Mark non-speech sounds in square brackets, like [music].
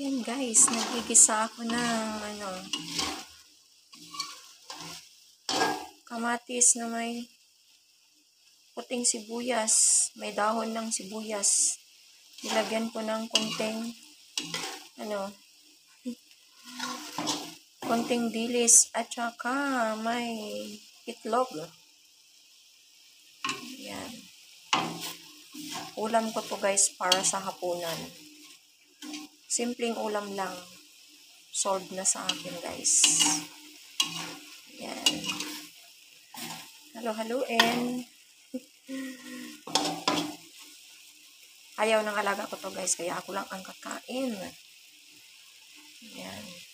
Yan guys, nagigisa ako ng ano, kamatis na may puting sibuyas. May dahon ng sibuyas. Nilagyan ko ng konting ano, [laughs] konting dilis at saka may itlog. Yan. Ulam ko to guys para sa hapunan. Simpleng ulam lang. Solved na sa akin guys. Yan. Halo-haloin. [laughs] Ayaw ng alaga ko to guys, kaya ako lang ang kakain. Yan.